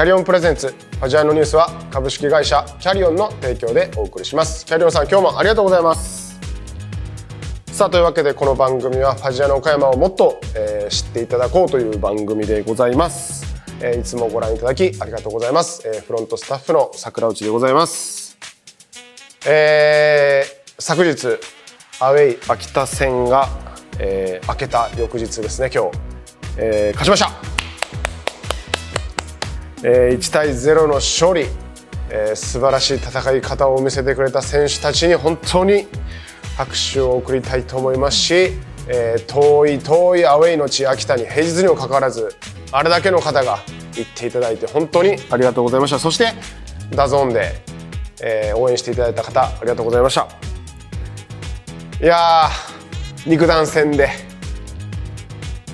キャリオンプレゼンツ。ファジアのニュースは株式会社キャリオンの提供でお送りします。キャリオンさん今日もありがとうございます。さあというわけでこの番組はファジアの岡山をもっと、えー、知っていただこうという番組でございます。えー、いつもご覧いただきありがとうございます、えー、フロントスタッフの桜内でございます、えー、昨日アウェイ秋田戦が、えー、明けた翌日ですね今日、えー、勝ちました、えー、1対0の勝利、えー、素晴らしい戦い方を見せてくれた選手たちに本当に拍手を送りたいと思いますし、えー、遠い遠いアウェイの地秋田に平日にもかかわらずあれだけの方が行っていただいて本当にありがとうございました。そして DAZN で、えー、応援していただいた方ありがとうございました。いや肉弾戦で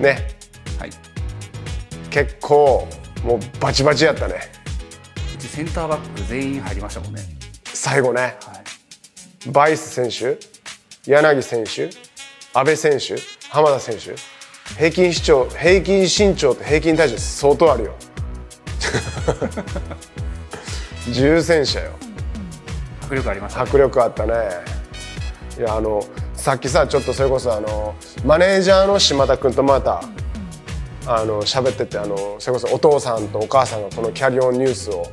ね、はい、結構もうバチバチやったね。うちセンターバック全員入りましたもんね。最後ね、はい、バイス選手柳選手阿部選手浜田選手平均身長平均身長と平均体重相当あるよ。重戦車よ。迫力ありました、ね、迫力あったね。いやあのさっきさちょっとそれこそあのマネージャーの島田君とまたあの喋っててあのそれこそお父さんとお母さんがこのキャリオンニュースを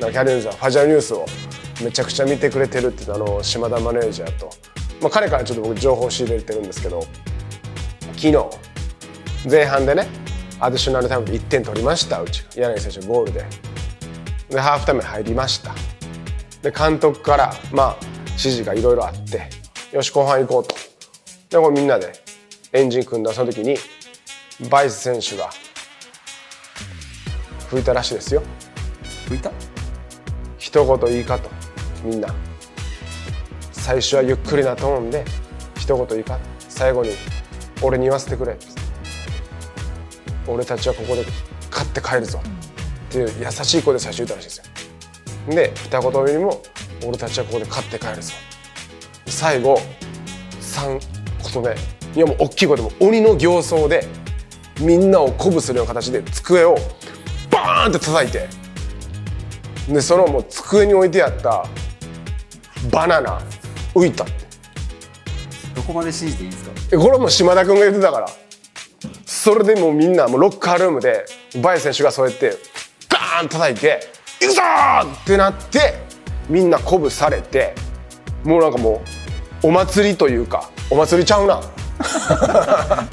なキャリオンニュースファジャルニュースをめちゃくちゃ見てくれてるってあの島田マネージャーと、まあ、彼からちょっと僕情報を仕入れてるんですけど昨日前半でねアディショナルタイムで1点取りましたうち柳選手ゴールで。でハーフタイム入りました。で監督からまあ指示がいろいろあってよし後半行こうと。でこれみんなでエンジン組んだその時にバイス選手が吹いたらしいですよ。吹いた？一言いいかとみんな。最初はゆっくりなトーンで一言いいか最後に俺に言わせてくれ。俺たちはここで勝って帰るぞ。っていう優しい声で最初言ったらしいですよ。で二言目にも俺たちはここで勝って帰るぞ。最後3言目いやもう大きい声でも鬼の形相でみんなを鼓舞するような形で机をバーンって叩いてでそのもう机に置いてあったバナナ浮いた。ってどこまで信じていいんですか？これも島田君が言ってたから。それでもうみんなもうロッカールームでバイ選手がそうやってガーン叩いて「行くぞ!」ってなってみんな鼓舞されてもうなんかもうお祭りというかお祭りちゃうな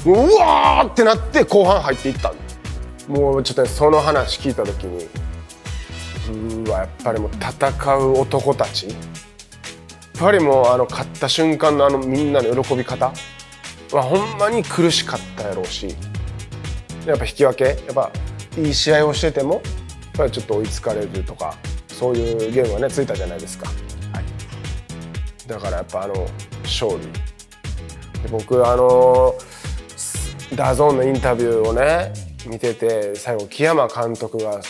うわーってなって後半入っていった。もうちょっと、ね、その話聞いた時にうわやっぱりもう戦う男たち。やっぱりもうあの勝った瞬間のあのみんなの喜び方。はほんまに苦しかったやろうし。やっぱ引き分け。やっぱいい試合をしててもやっぱりちょっと追いつかれるとかそういうゲームがね続いたじゃないですか、はい、だからやっぱあの勝利。僕あの DAZN のインタビューをね見てて最後木山監督が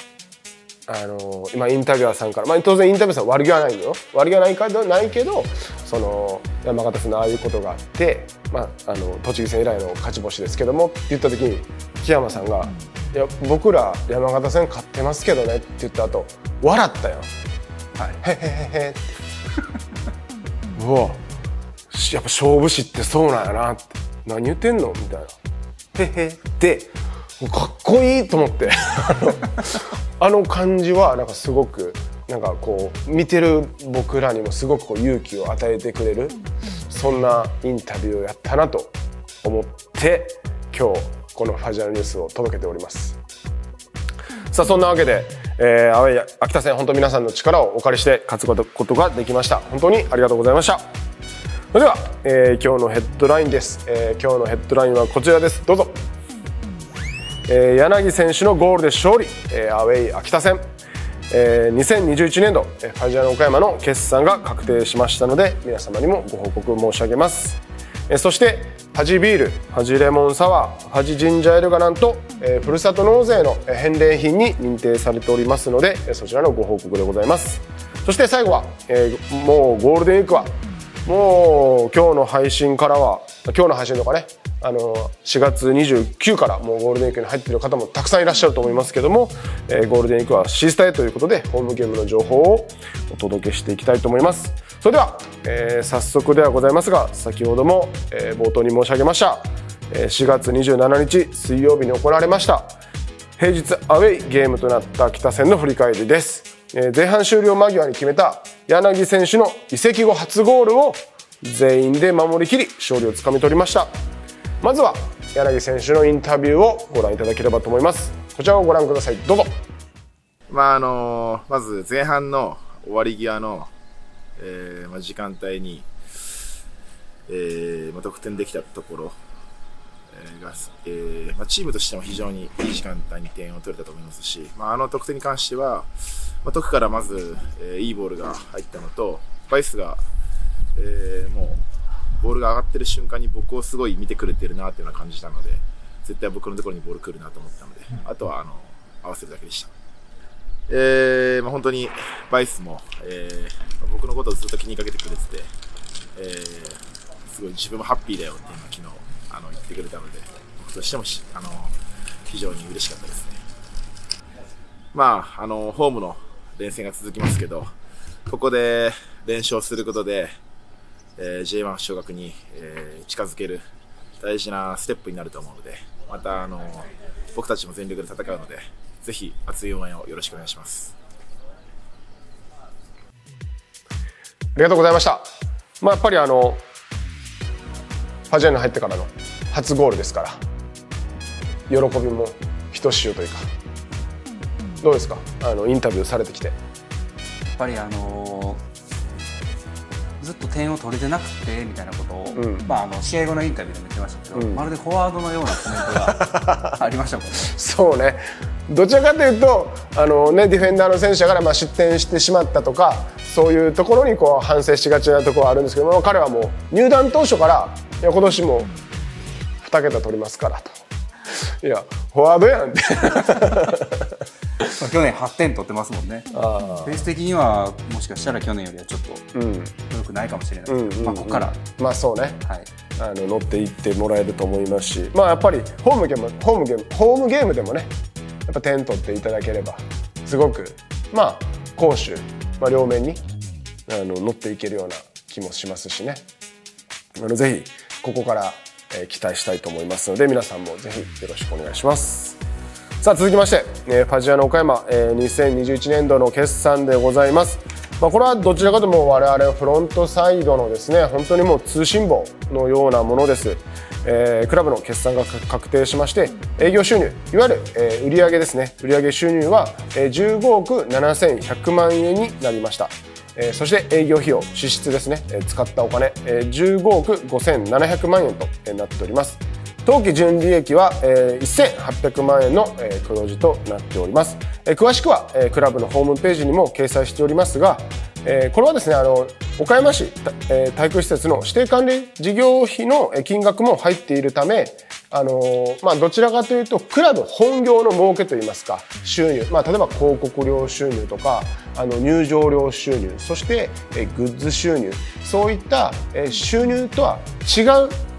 あの今インタビュアーさんから、まあ、当然インタビュアーさん悪気はないよ。悪気はないかないけどその山形さんのああいうことがあって、まあ、あの栃木戦以来の勝ち星ですけどもって言った時に木山さんが「いや僕ら山形戦勝ってますけどね」って言った後笑ったよ。はい、へへへへって。うわやっぱ勝負師ってそうなんやなって。何言ってんのみたいな「へへ」ってかっこいいと思って。あの感じはなんかすごくなんかこう見てる僕らにもすごくこう勇気を与えてくれるそんなインタビューをやったなと思って今日このファジアルニュースを届けております。さあそんなわけで、えー、秋田戦本当皆さんの力をお借りして勝つことができました。本当にありがとうございました。それでは、えー、今日のヘッドラインです、えー、今日のヘッドラインはこちらです。どうぞ。えー、柳選手のゴールで勝利、えー、アウェイ秋田戦、えー、2021年度、えー、ファジアの岡山の決算が確定しましたので皆様にもご報告申し上げます、えー、そしてファジビール。ファジレモンサワー。ファジジンジャーエールがなんと、えー、ふるさと納税の返礼品に認定されておりますのでそちらのご報告でございます。そして最後は、えー、もうゴールデンウィークはもう今日の配信からは今日の配信とかねあの4月29からもうゴールデンウィークに入っている方もたくさんいらっしゃると思いますけども、えーゴールデンウィークはシースタへということでホームゲームの情報をお届けしていきたいと思います。それでは、えー早速ではございますが先ほども、えー冒頭に申し上げました、えー4月27日水曜日に行われました平日アウェイゲームとなった北戦の振り返りです、前半終了間際に決めた柳選手の移籍後初ゴールを全員で守りきり勝利をつかみ取りました。まずは柳選手のインタビューをご覧いただければと思います。こちらをご覧ください。どうぞ。まああのまず前半の終わり際の、えーまあ、時間帯に、えーまあ、得点できたところ、がえーまあ、チームとしても非常にいい時間帯に点を取れたと思いますし、まあ、あの得点に関しては、まあ、得からまず、えーいいボールが入ったのとバイスが、えーもうボールが上がってる瞬間に僕をすごい見てくれてるなっていうのは感じたので絶対僕のところにボール来るなと思ったのであとはあの合わせるだけでした。えーまあ、本当にバイスも、えー僕のことをずっと気にかけてくれてて、えーすごい自分もハッピーだよっていうのを昨日あの言ってくれたので僕としてもしあの非常に嬉しかったですね。まあ、あのホームの連戦が続きますけどここで連勝することで、えー J1 昇格に、えー近づける大事なステップになると思うのでまたあの僕たちも全力で戦うのでぜひ熱い応援をよろしくお願いします。ありがとうございました。まあ、やっぱりあのファジアに入ってからの初ゴールですから喜びもひとしおというかどうですか？あのインタビューされてきて。やっぱりあのーずっと点を取れてなくてみたいなことを、うん。まあ、あの試合後のインタビューでも言ってましたけど、うん。まるでフォワードのようなコメントが ありましたもんね。そうね。どちらかというとあの、ね、ディフェンダーの選手からまあ失点してしまったとかそういうところにこう反省しがちなところはあるんですけども彼はもう入団当初からいや今年も2桁取りますからと。いやフォワードやんってまあ去年8点取ってますもんね。あペース的にはもしかしたら去年よりはちょっとーうん。良くないかもしれない。ですけど、うんうんうん。まあ、ここから、まあそうね。はい、あの乗っていってもらえると思いますし。まあやっぱりホームゲームホームゲームホームゲームでもねやっぱ点取っていただければすごくまあ攻守、まあ、両面にあの乗っていけるような気もしますしね。あのぜひここから、えー期待したいと思いますので皆さんもぜひよろしくお願いします。さあ続きまして、えーファジアの岡山、えー2021年度の決算でございます。まあ、これはどちらかとも我々フロントサイドのですね本当にもう通信簿のようなものです。えークラブの決算が確定しまして営業収入いわゆる、えー売上ですね売上収入は、えー15億7100万円になりました。えーそして営業費用支出ですね、えー使ったお金、えー15億5700万円となっております当期純利益は、えー1800万円の、えー黒字となっております、えー詳しくは、えークラブのホームページにも掲載しておりますが、えーこれはですねあの岡山市、えー体育施設の指定管理事業費のえー金額も入っているためあのーまあ、どちらかというとクラブ本業の儲けといいますか収入、まあ、例えば広告料収入とかあの入場料収入そしてえーグッズ収入そういったえー収入とは違う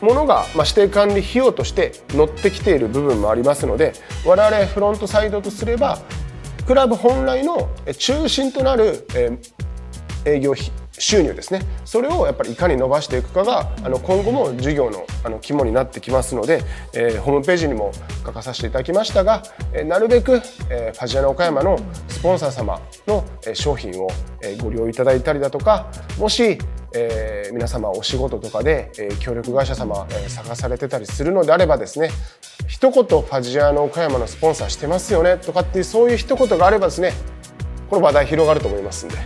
ものが、まあ、指定管理費用として乗ってきている部分もありますので我々フロントサイドとすればクラブ本来の中心となる、営業費収入ですねそれをやっぱりいかに伸ばしていくかがあの今後も事業のあの肝になってきますので、えーホームページにも書かさせていただきましたが、えーなるべく、えーファジアナ岡山のスポンサー様の、えー商品を、えーご利用いただいたりだとかもし、えー皆様お仕事とかで、えー協力会社様、えー探されてたりするのであればですね一言ファジアナ岡山のスポンサーしてますよねとかっていうそういう一言があればですねこの話題広がると思いますんで。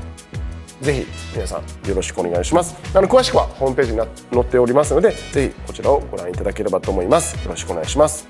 ぜひ皆さんよろしくお願いします。あの詳しくはホームページに載っておりますのでぜひこちらをご覧いただければと思います。よろしくお願いします。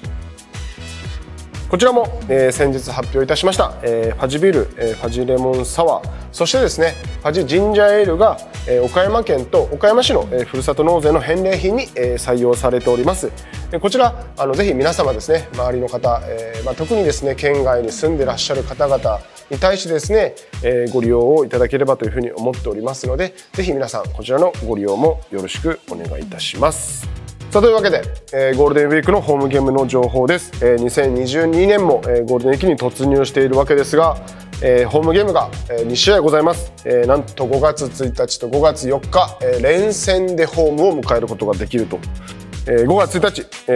こちらも、えー先日発表いたしました、えーファジビール、えーファジレモンサワー。そしてですねファジジンジャーエールが、えー岡山県と岡山市の、えーふるさと納税の返礼品に、えー採用されております、えーこちらあのぜひ皆様ですね周りの方、えーまあ、特にですね県外に住んでらっしゃる方々に対してですね、えーご利用をいただければというふうに思っておりますのでぜひ皆さんこちらのご利用もよろしくお願いいたします。さあというわけで、えーゴールデンウィークのホームゲームの情報です、えー2022年も、えーゴールデンウィークに突入しているわけですが、えーホームゲームが、え2試合ございます、えーなんと5月1日と5月4日、えー連戦でホームを迎えることができると、えー5月1日、え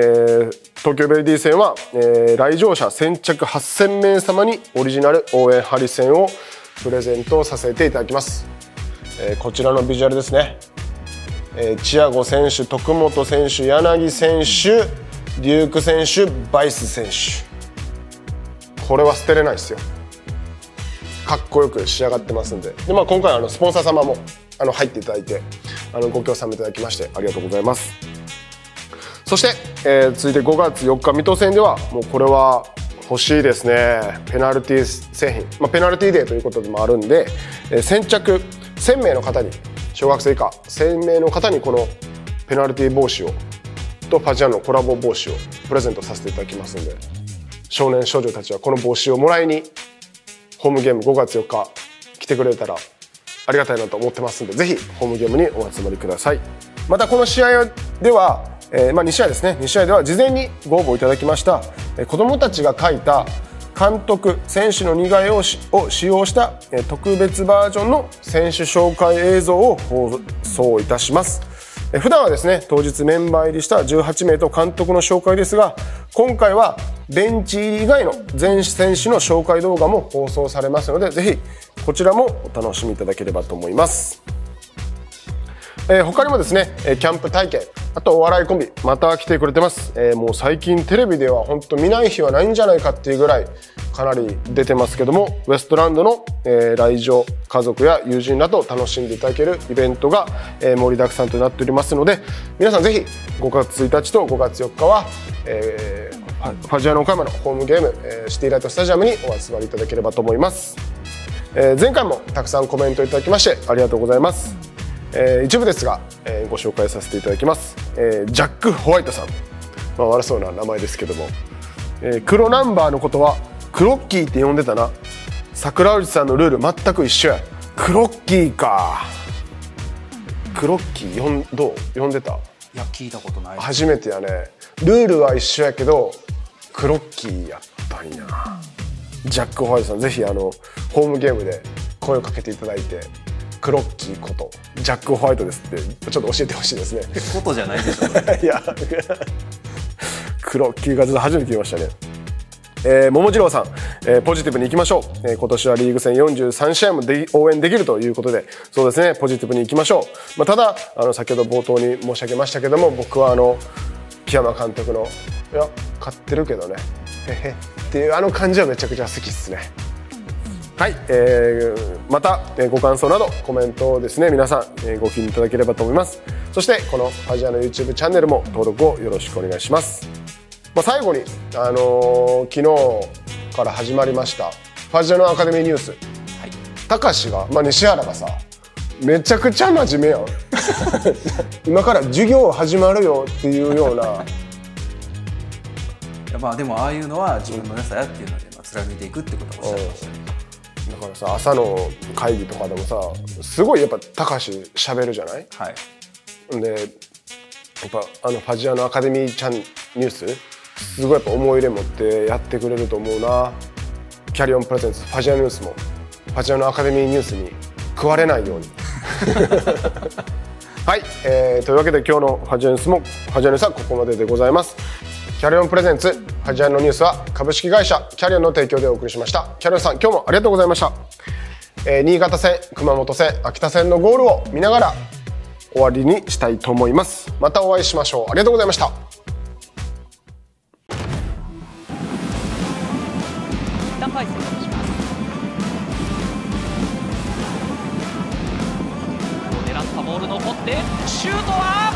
ー東京ベルディ戦は、えー来場者先着8000名様にオリジナル応援ハリセンをプレゼントさせていただきます、えーこちらのビジュアルですね。えーチアゴ選手、徳本選手、柳選手、デューク選手、バイス選手。これは捨てれないですよ。かっこよく仕上がってますんで。で、まあ、今回あのスポンサー様もあの入っていただいてあのご協賛いただきましてありがとうございます。そして、えー続いて5月4日水戸戦ではもうこれは欲しいですね。ペナルティー製品、まあ、ペナルティーデーということでもあるんで、えー先着1000名の方に小学生以下1000名の方にこのペナルティー帽子をとファジアンのコラボ帽子をプレゼントさせていただきますんで少年少女たちはこの帽子をもらいにホームゲーム5月4日来てくれたらありがたいなと思ってますんでぜひホームゲームにお集まりください。またこの試合では、えーまあ、2試合ですね。2試合では事前にご応募いただきました、えー子どもたちが書いた監督選手の似顔絵を使用した、えー特別バージョンの選手紹介映像を放送いたします。えー普段はですね当日メンバー入りした18名と監督の紹介ですが今回はベンチ入り以外の全選手の紹介動画も放送されますのでぜひこちらもお楽しみいただければと思います、えー他にもですねキャンプ体験あとお笑いコンビまた来てくれてます、えーもう最近テレビでは本当見ない日はないんじゃないかっていうぐらいかなり出てますけどもウエストランドの、えー来場家族や友人らと楽しんでいただけるイベントが、えー盛りだくさんとなっておりますので皆さんぜひ5月1日と5月4日は、えーファジアノ岡山のホームゲーム、えーシティライトスタジアムにお集まりいただければと思います、えー前回もたくさんコメントいただきましてありがとうございます、えー一部ですが、えーご紹介させていただきます、えージャック・ホワイトさん、まあ、悪そうな名前ですけども、えー黒ナンバーのことはクロッキーって呼んでたな。桜内さんのルール全く一緒や。クロッキーか。クロッキー呼んどう？呼んでた？いや聞いたことない。初めてやね。ルールは一緒やけどクロッキーやったんや。ジャック・ホワイトさんぜひあのホームゲームで声をかけていただいてクロッキーことジャック・ホワイトですってちょっと教えてほしいですね。ことじゃないでしょうね いや。クロッキーがずっと初めて聞きましたね。えー、桃次郎さん、えーポジティブにいきましょう、えー今年はリーグ戦43試合もで応援できるということでそうですねポジティブにいきましょう、まあ、ただあの先ほど冒頭に申し上げましたけども僕はあの木山監督の「いや勝ってるけどね。へへ」っていうあの感じはめちゃくちゃ好きっすねはい、えーまた、えーご感想などコメントをですね皆さん、えーご記入いただければと思います。そしてこのアジアの YouTube チャンネルも登録をよろしくお願いします。まあ、最後に、あのー昨日から始まりましたファジアのアカデミーニュース。はい。高志が、まあ、西原がさめちゃくちゃ真面目やん。今から授業始まるよっていうような。まあでもああいうのは自分の良さやっていうので、まあ、貫いていくってことをおっしゃいましたねだからさ朝の会議とかでもさすごいやっぱ高志喋るじゃない？はい。でやっぱあのファジアのアカデミーチャンニュースすごいやっぱ思い入れ持ってやってくれると思うな。キャリオンプレゼンツファジアニュースもファジアのアカデミーニュースに食われないように。はい、えーというわけで今日のファジアニュースもファジアニュースはここまででございますキャリオンプレゼンツ。ファジアのニュースは株式会社キャリオンの提供でお送りしました。キャリオンさん今日もありがとうございました、えー新潟戦熊本戦秋田戦のゴールを見ながら終わりにしたいと思います。またお会いしましょう。ありがとうございました。一旦パイセンをします。狙ったボール残ってシュートは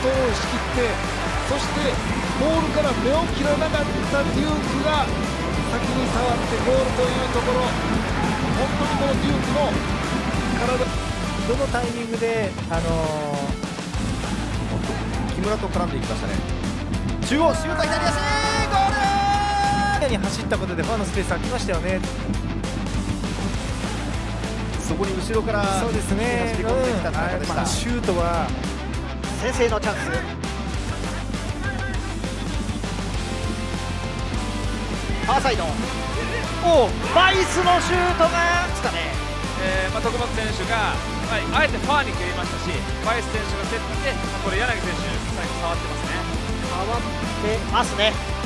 トロールしきってそしてボールから目を切らなかったデュークが先に触ってゴールというところ。本当にこのデュークの体。どのタイミングで、あのー木村と絡んでいきましたね。中央シュート左足ゴール!に走ったことでファンのスペース空きましたよね。そこに後ろからそうですね。走り込んできた田中でした、うんまあシュートは先制のチャンス。ファーサイド。おバイスのシュートが来たね。えーまあ、徳本選手が、まあ、あえてファーに蹴りましたしバイス選手が競って、まあ、これ柳選手最後触ってますね。変わってますね「